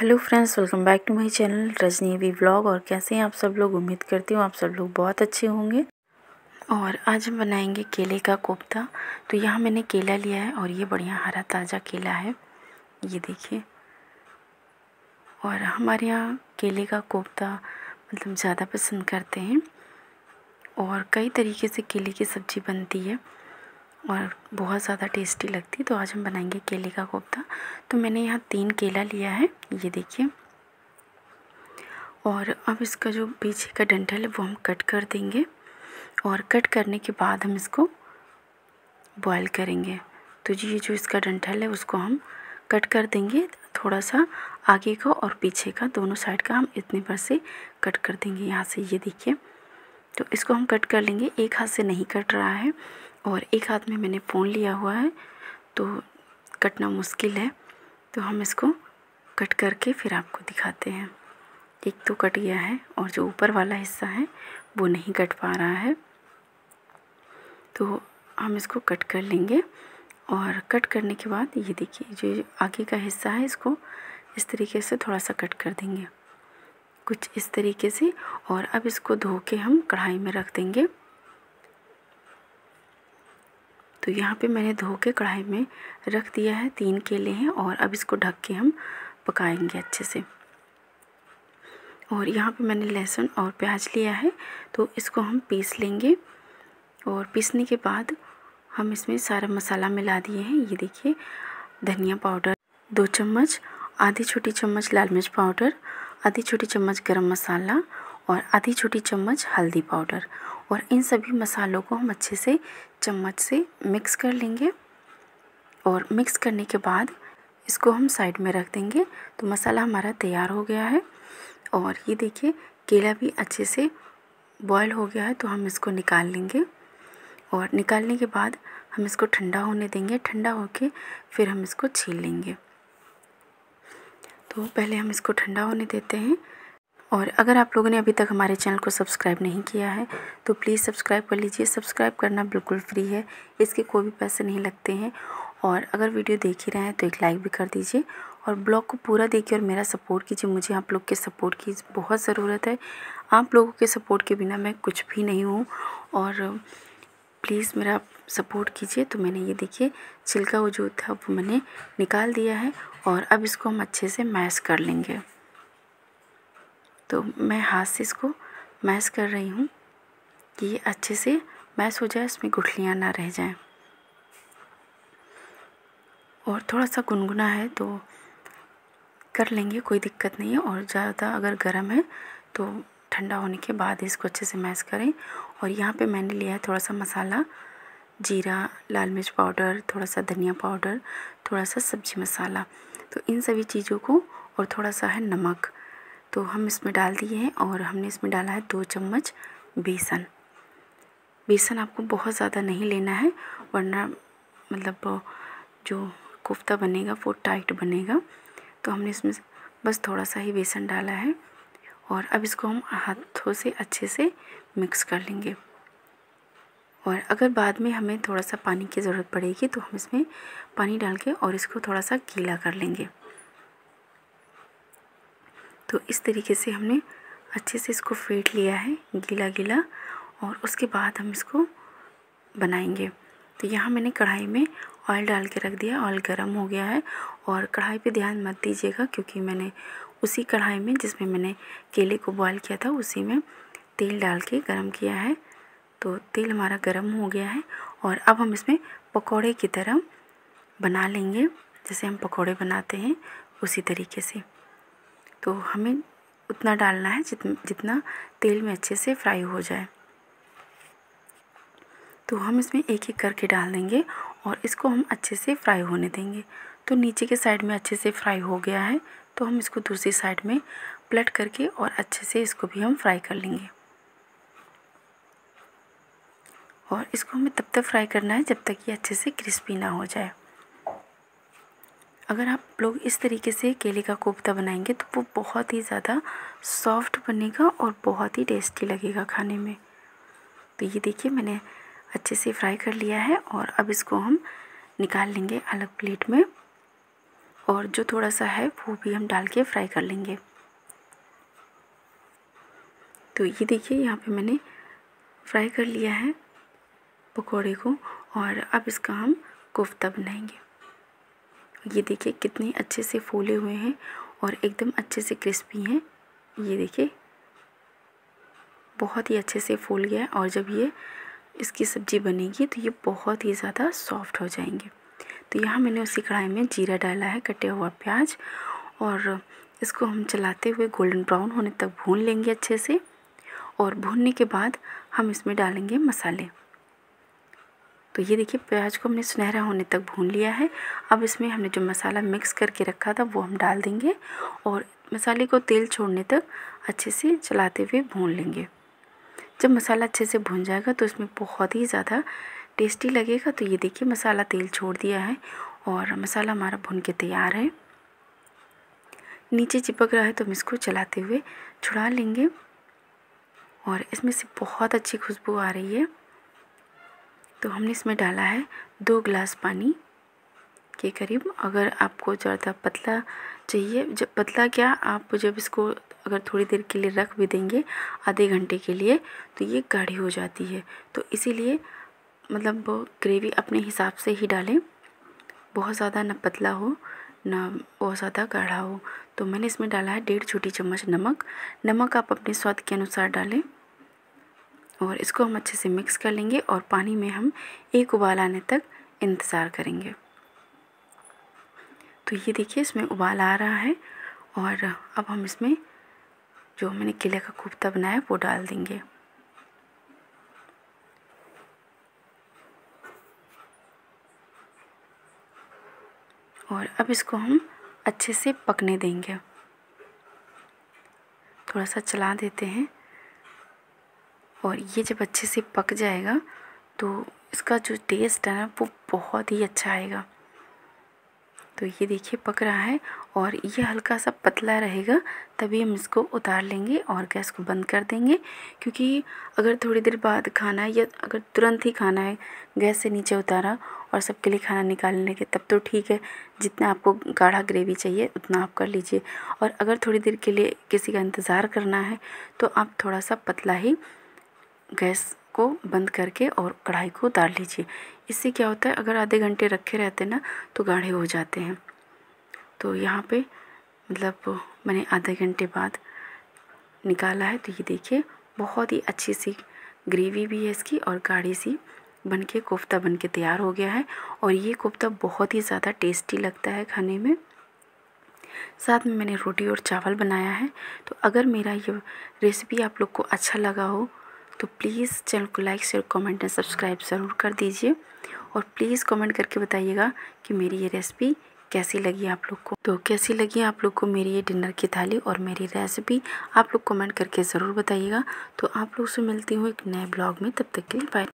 Hello friends, welcome back to my channel Rajni V vlog. और कैसे हैं आप सब लोग? उम्मीद करती हूँ आप सब लोग बहुत अच्छे होंगे। और आज हम बनाएँगे केले का कोफ्ता। तो यहाँ मैंने केला लिया है और ये बढ़िया हरा ताज़ा केला है। ये देखिए। और हमारे यहाँ केले का कोफ्ता मतलब ज़्यादा पसंद करते हैं। और कई तरीके से केले की सब्ज़ी बनती है। और बहुत ज़्यादा टेस्टी लगती तो आज हम बनाएँगे केले का कोफ्ता। तो मैंने यहाँ तीन केला लिया है, ये देखिए। और अब इसका जो पीछे का डंठल है, वो हम कट कर देंगे। और कट करने के बाद हम इसको बॉयल करेंगे। तो जी, ये जो इसका डंठल है, उसको हम कट कर देंगे थोड़ा सा आगे का और पीछे का। दोनों साइड का हम इतने पर से कट कर देंगे यहाँ से, ये देखिए। तो इसको हम कट कर लेंगे। एक हाथ से नहीं कट रहा है और एक हाथ में मैंने फ़ोन लिया हुआ है तो कटना मुश्किल है। तो हम इसको कट करके फिर आपको दिखाते हैं। एक तो कट गया है और जो ऊपर वाला हिस्सा है, वो नहीं कट पा रहा है। तो हम इसको कट कर लेंगे और कट करने के बाद ये देखिए, जो आगे का हिस्सा है, इसको इस तरीके से थोड़ा सा कट कर देंगे। कुछ इस तरीके से और अब इसको धो के हम कढ़ाई में रख देंगे। तो यहाँ पे मैंने धो के कढ़ाई में रख दिया है, तीन केले हैं और अब इसको ढक के हम पकाएँगे अच्छे से। और यहाँ पे मैंने लहसुन और प्याज लिया है तो इसको हम पीस लेंगे और पीसने के बाद हम इसमें सारा मसाला मिला दिए हैं। ये देखिए, धनिया पाउडर दो चम्मच, आधी छोटी चम्मच लाल मिर्च पाउडर, आधी छोटी चम्मच गरम मसाला और आधी छोटी चम्मच हल्दी पाउडर। और इन सभी मसालों को हम अच्छे से चम्मच से मिक्स कर लेंगे। और मिक्स करने के बाद इसको हम साइड में रख देंगे। तो मसाला हमारा तैयार हो गया है। और ये देखिए, केला भी अच्छे से बॉयल हो गया है तो हम इसको निकाल लेंगे। और निकालने के बाद हम इसको ठंडा होने देंगे। ठंडा होके फिर हम इसको छील लेंगे। तो पहले हम इसको ठंडा होने देते हैं। और अगर आप लोगों ने अभी तक हमारे चैनल को सब्सक्राइब नहीं किया है तो प्लीज़ सब्सक्राइब कर लीजिए। सब्सक्राइब करना बिल्कुल फ्री है, इसके कोई भी पैसे नहीं लगते हैं। और अगर वीडियो देख ही रहे हैं तो एक लाइक भी कर दीजिए और ब्लॉग को पूरा देखिए और मेरा सपोर्ट कीजिए। मुझे आप लोग के सपोर्ट की बहुत ज़रूरत है। आप लोगों के सपोर्ट के बिना मैं कुछ भी नहीं हूँ और प्लीज़ मेरा सपोर्ट कीजिए। तो मैंने ये देखिए, छिलका वो जो था, वो मैंने निकाल दिया है और अब इसको हम अच्छे से मैश कर लेंगे। तो मैं हाथ से इसको मैश कर रही हूँ कि ये अच्छे से मैश हो जाए, इसमें गुठलियाँ ना रह जाएँ। और थोड़ा सा गुनगुना है तो कर लेंगे, कोई दिक्कत नहीं है। और ज़्यादा अगर गर्म है तो ठंडा होने के बाद इसको अच्छे से मैश करें। और यहाँ पे मैंने लिया है थोड़ा सा मसाला, जीरा, लाल मिर्च पाउडर थोड़ा सा धनिया पाउडर थोड़ा सा सब्ज़ी मसाला। तो इन सभी चीज़ों को और थोड़ा सा है नमक। तो हम इसमें डाल दिए हैं और हमने इसमें डाला है दो चम्मच बेसन। बेसन आपको बहुत ज़्यादा नहीं लेना है, वरना मतलब जो कोफ्ता बनेगा वो टाइट बनेगा। तो हमने इसमें बस थोड़ा सा ही बेसन डाला है और अब इसको हम हाथों से अच्छे से मिक्स कर लेंगे। और अगर बाद में हमें थोड़ा सा पानी की ज़रूरत पड़ेगी तो हम इसमें पानी डाल के और इसको थोड़ा सा गीला कर लेंगे। तो इस तरीके से हमने अच्छे से इसको फेंट लिया है गीला गीला और उसके बाद हम इसको बनाएँगे। तो यहाँ मैंने कढ़ाई में ऑयल डाल के रख दिया, ऑयल गर्म हो गया है और कढ़ाई पे ध्यान मत दीजिएगा क्योंकि मैंने उसी कढ़ाई में जिसमें मैंने केले को बॉयल किया था, उसी में तेल डाल के गर्म किया है। तो तेल हमारा गर्म हो गया है और अब हम इसमें पकौड़े की तरह बना लेंगे, जैसे हम पकौड़े बनाते हैं उसी तरीके से। तो हमें उतना डालना है जित, जितना तेल में अच्छे से फ्राई हो जाए। तो हम इसमें एक एक करके डाल देंगे और इसको हम अच्छे से फ्राई होने देंगे। तो नीचे के साइड में अच्छे से फ्राई हो गया है तो हम इसको दूसरी साइड में पलट करके और अच्छे से इसको भी हम फ्राई कर लेंगे। और इसको हमें तब तक फ्राई करना है जब तक ये अच्छे से क्रिस्पी ना हो जाए। अगर आप लोग इस तरीके से केले का कोफ्ता बनाएँगे तो वो बहुत ही ज़्यादा सॉफ्ट बनेगा और बहुत ही टेस्टी लगेगा खाने में। तो ये देखिए, मैंने अच्छे से फ्राई कर लिया है और अब इसको हम निकाल लेंगे अलग प्लेट में और जो थोड़ा सा है, वो भी हम डाल के फ्राई कर लेंगे। तो ये देखिए, यहाँ पे मैंने फ्राई कर लिया है पकौड़े को और अब इसका हम कोफ्ता बनाएँगे। ये देखिए कितने अच्छे से फूले हुए हैं और एकदम अच्छे से क्रिस्पी हैं। ये देखिए। बहुत ही अच्छे से फूल गया है और जब ये इसकी सब्ज़ी बनेगी तो ये बहुत ही ज़्यादा सॉफ्ट हो जाएँगे। तो यहाँ मैंने उसी कढ़ाई में जीरा डाला है, कटे हुआ प्याज और इसको हम चलाते हुए गोल्डन ब्राउन होने तक भून लेंगे अच्छे से और भूनने के बाद हम इसमें डालेंगे मसाले। तो ये देखिए, प्याज को हमने सुनहरा होने तक भून लिया है। अब इसमें हमने जो मसाला मिक्स करके रखा था, वो हम डाल देंगे और मसाले को तेल छोड़ने तक अच्छे से चलाते हुए भून लेंगे। जब मसाला अच्छे से भून जाएगा तो इसमें बहुत ही ज़्यादा टेस्टी लगेगा। तो ये देखिए, मसाला तेल छोड़ दिया है और मसाला हमारा भुन के तैयार है। नीचे चिपक रहा है तो हम इसको चलाते हुए छुड़ा लेंगे और इसमें से बहुत अच्छी खुशबू आ रही है। तो हमने इसमें डाला है दो गिलास पानी के करीब। अगर आपको ज़्यादा पतला चाहिए जब पतला क्या आप जब इसको अगर थोड़ी देर के लिए रख भी देंगे, आधे घंटे के लिए तो ये गाढ़ी हो जाती है। तो इसीलिए मतलब ग्रेवी अपने हिसाब से ही डालें। बहुत ज़्यादा ना पतला हो, ना बहुत ज़्यादा गाढ़ा हो। तो मैंने इसमें डाला है डेढ़ छोटी चम्मच नमक। नमक आप अपने स्वाद के अनुसार डालें। और इसको हम अच्छे से मिक्स कर लेंगे और पानी में हम एक उबाल आने तक इंतज़ार करेंगे। तो ये देखिए इसमें उबाल आ रहा है और अब हम इसमें जो मैंने किले का कोफ्ता बनाया वो डाल देंगे। और अब इसको हम अच्छे से पकने देंगे। थोड़ा सा चला देते हैं। और ये जब अच्छे से पक जाएगा तो इसका जो टेस्ट है ना, वो बहुत ही अच्छा आएगा। तो ये देखिए, पक रहा है और ये हल्का सा पतला रहेगा, तभी हम इसको उतार लेंगे और गैस को बंद कर देंगे। क्योंकि अगर थोड़ी देर बाद खाना है या अगर तुरंत ही खाना है, गैस से नीचे उतारा और सबके लिए खाना निकालने के, तब तो ठीक है। जितना आपको गाढ़ा ग्रेवी चाहिए, उतना आप कर लीजिए। और अगर थोड़ी देर के लिए किसी का इंतज़ार करना है तो आप थोड़ा सा पतला ही गैस को बंद करके और कढ़ाई को उतार लीजिए। इससे क्या होता है, अगर आधे घंटे रखे रहते ना तो गाढ़े हो जाते हैं। तो यहाँ पे मतलब मैंने आधे घंटे बाद निकाला है तो ये देखिए, बहुत ही अच्छी सी ग्रेवी भी है इसकी और गाढ़ी सी बन के कोफ्ता बन के तैयार हो गया है और ये कोफ्ता बहुत ही ज़्यादा टेस्टी लगता है खाने में। साथ में मैंने रोटी और चावल बनाया है। तो अगर मेरा ये रेसिपी आप लोग को अच्छा लगा हो तो प्लीज़ चैनल को like, share, comment and subscribe ज़रूर कर दीजिए। और प्लीज़ कमेंट करके बताइएगा कि मेरी ये रेसिपी कैसी लगी आप लोग को। तो कैसी लगी आप लोग को मेरी ये डिनर की थाली और मेरी रेसिपी, आप लोग कमेंट करके ज़रूर बताइएगा। तो आप लोग से मिलती हूँ एक नए ब्लॉग में, तब तक के लिए बाय